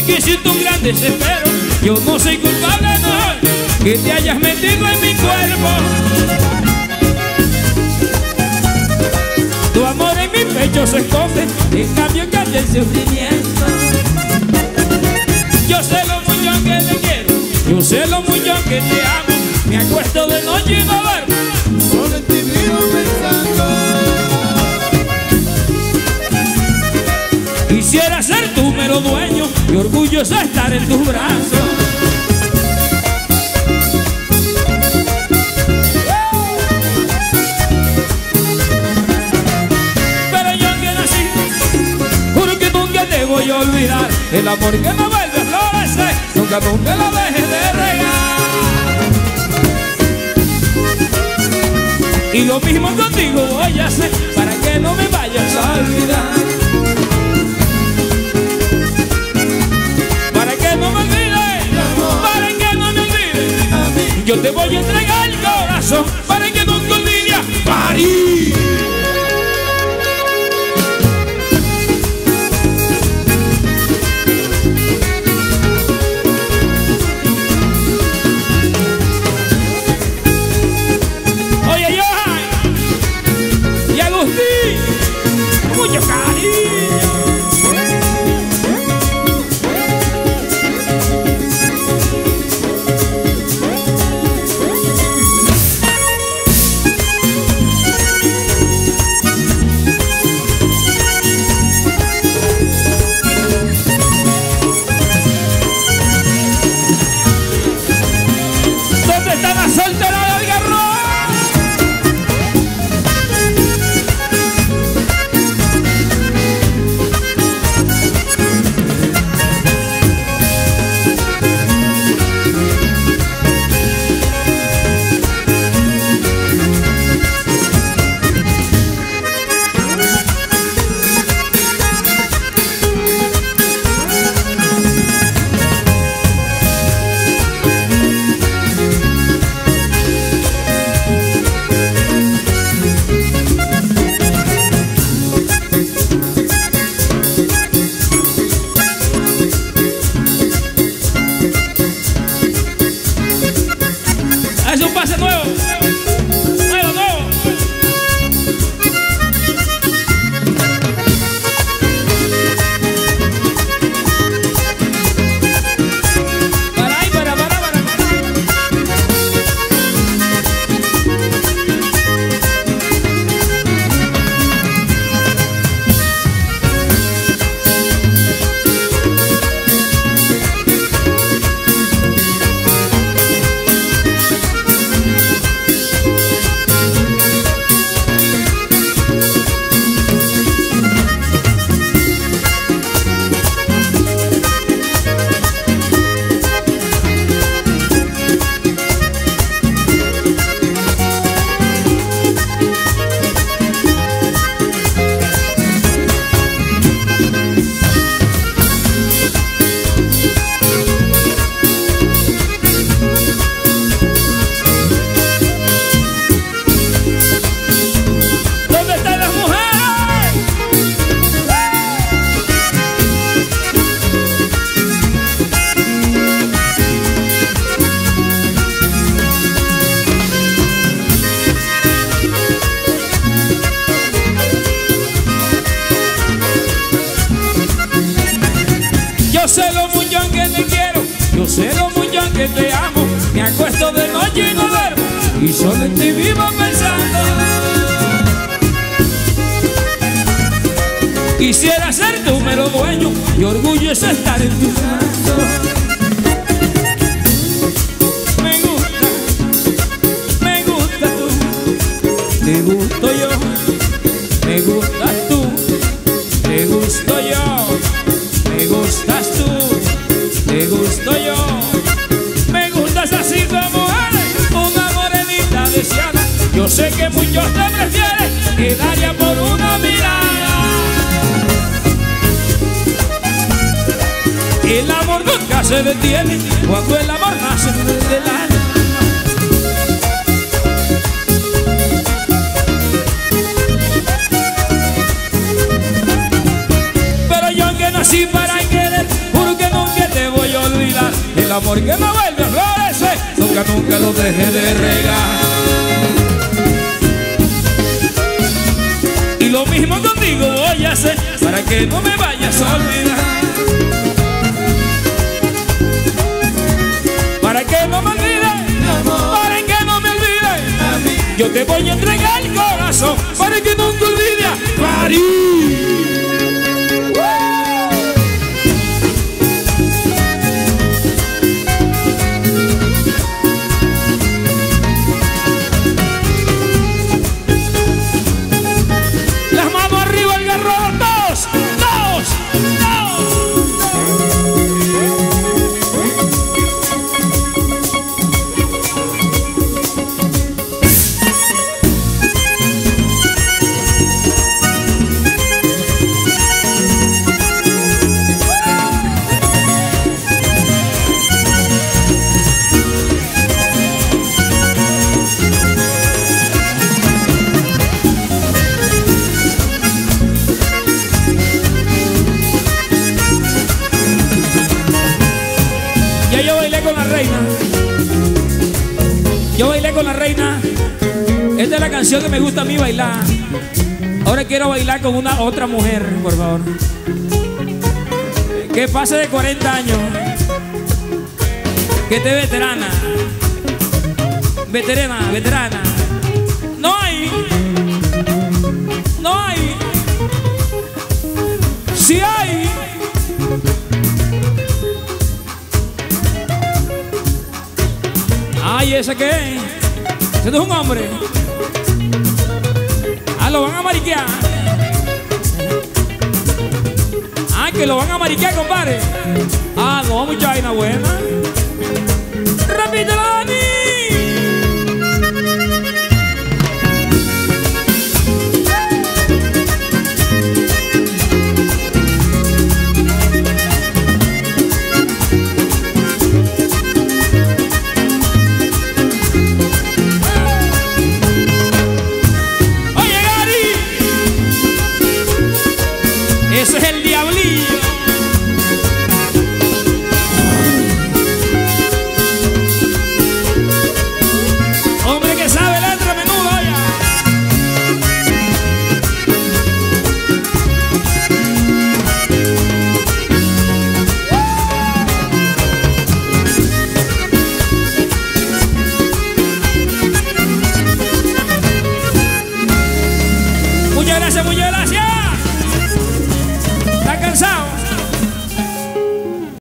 Porque siento un gran desespero. Yo no soy culpable, no Que te hayas metido en mi cuerpo. Tu amor en mi pecho se esconde En cambio cambia el sufrimiento. Yo sé lo mucho que te quiero Yo sé lo mucho que te amo. Me acuesto de orgulloso estar en tus brazos. Pero yo que nací, juro que nunca te voy a olvidar. El amor que me vuelve a florecer, nunca, nunca lo dejes de regar. Y lo mismo contigo voy a hacer para que no me vayas a olvidar. Te Haz un que te amo. Me acuesto de noche y no duermo, y solo en ti vivo pensando. Quisiera ser tu mero dueño. Y orgulloso estar en tus brazos. Me gusta, me gusta tú, te gusto yo, me gustas tú, te gusto yo, me gustas tú, Yo sé que muchos te prefieren y daría por una mirada. El amor nunca se detiene cuando el amor nace del alma. Pero yo que nací para querer, juro que nunca amor que no vuelve a florecer, nunca, nunca lo deje de regar. Lo mismo contigo voy a hacer para que no me vayas a olvidar. Para que no me olvides, para que no me olvides. Yo te voy a entregar el corazón para que nunca olvides a París. La reina. Esta es la canción que me gusta a mí bailar. Ahora quiero bailar con una otra mujer, por favor. Que pase de 40 años. Que esté veterana. Veterana, veterana. No hay. No hay. Sí hay. Ay, ¿ese qué? Ese no es un hombre. Ah, lo van a mariquear. Ah, que lo van a mariquear, compadre. Ah, no, mucha vaina buena. Repítelo, Dani.